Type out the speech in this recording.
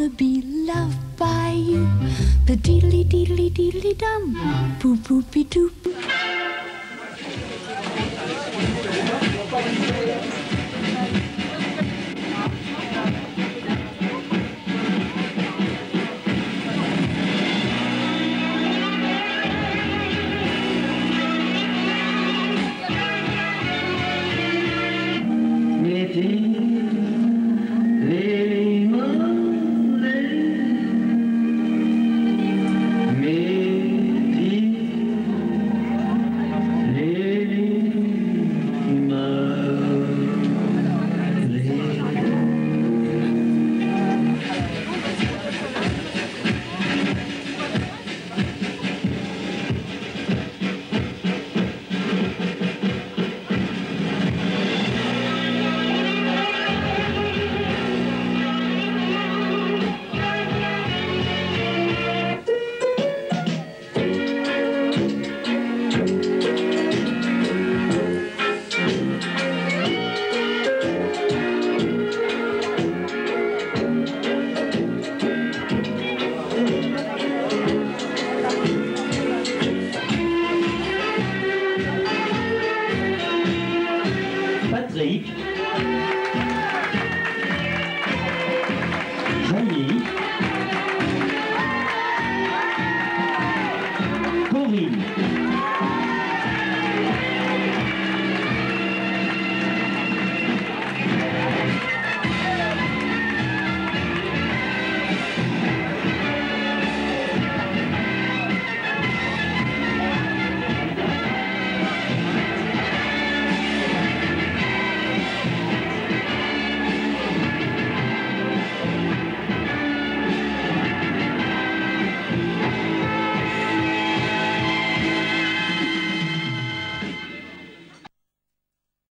wanna be loved by you. The diddly diddly diddly dum, boop boopy doop. Meeting. League.